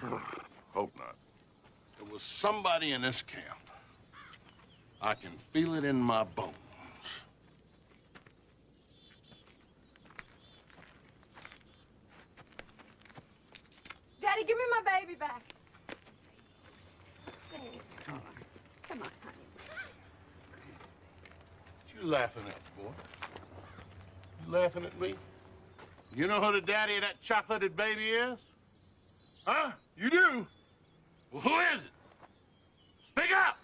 Hope not. There was somebody in this camp. I can feel it in my bones. Daddy, give me my baby back. Let's get. Come on, honey. What you laughing at, boy? You laughing at me? You know who the daddy of that chocolated baby is? Huh? You do? Well, who is it? Speak up!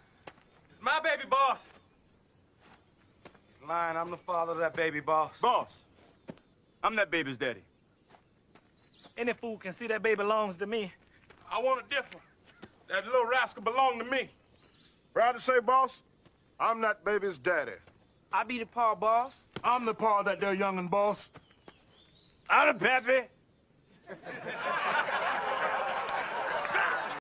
It's my baby, boss. He's lying. I'm the father of that baby, boss. Boss, I'm that baby's daddy. Any fool can see that baby belongs to me. I want it different. That little rascal belonged to me. Proud to say, boss, I'm that baby's daddy. I be the paw, boss. I'm the paw of that there youngin' boss. I'm the pappy.